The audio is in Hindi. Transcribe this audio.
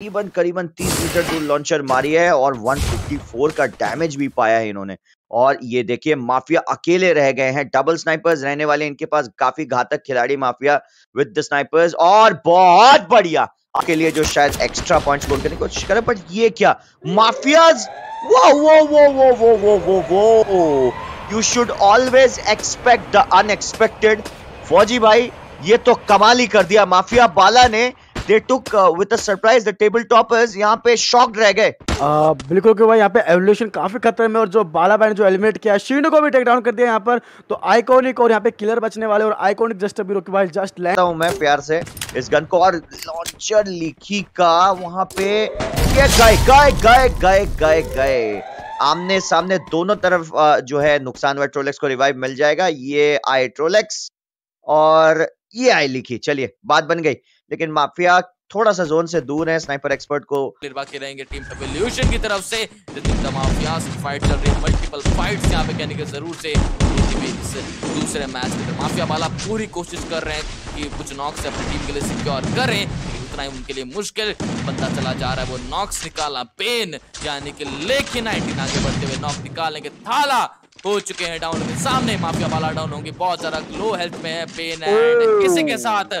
करीबन करीबन 30 मीटर दूर लॉन्चर मारी है और 154 का डैमेज भी पाया है इन्होंने। और ये देखिए, माफिया अकेले रह गए हैं। डबल स्नाइपर्स रहने वाले इनके पास काफ़ी घातक खिलाड़ी माफिया विद द स्नाइपर्स और बहुत बढ़िया। के लिए जो शायद एक्स्ट्रा पॉइंट स्कोर करने की कोशिश करे बट ये क्या? माफियाज, वो वो वो वो वो वो वो वो। You should always expect the unexpected फौजी भाई, ये तो कमाल ही कर दिया। माफिया बाला ने they took with a surprise the table toppers यहाँ पे शॉक्ड रह गए। बिल्कुल कि भाई यहाँ पे एवोल्यूशन काफ़ी खतरे में और जो बाला ने जो एलिमिनेट किया शीनो को भी टेक डाउन कर दिया यहाँ पर। तो आइकॉनिक और यहाँ पे किलर बचने वाले और आइकॉनिक जस्ट अभी रोके भाई जस्ट लैंड हूँ मैं प्यार से इस गन को और लॉन्चर लिखी का वहाँ पे ये गए गए गए गए गए गए आमने सामने दोनों तरफ़ जो है नुकसान हुआ ट्रोलेक्स को रिवाइव मिल जाएगा ये आए ट्रोलेक्स और ये आई लिखी, चलिए, बात बन गई। लेकिन माफिया थोड़ा सा जोन से दूर है स्नाइपर एक्सपर्ट को बाकी रहेंगे टीम की तरफ़ से। फाइट चल रही है मल्टीपल फाइट्स यहाँ पे कहने के ज़रूर से दूसरे मैच में माफिया वाला पूरी कोशिश कर रहे हैं कि कुछ नॉक्स अपनी टीम के लिए सिक्योर करें उतना ही उनके लिए मुश्किल। बंदा चला जा रहा है, वो नॉक्स निकाला पेन यानी कि लेकिन नाइनटीन आगे बढ़ते हुए नॉक निकालेंगे। थाला हो चुके हैं डाउन सामने माफिया वाला डाउन होंगे बहुत ज़्यादा लो हेल्थ में है पेन है किसी के साथ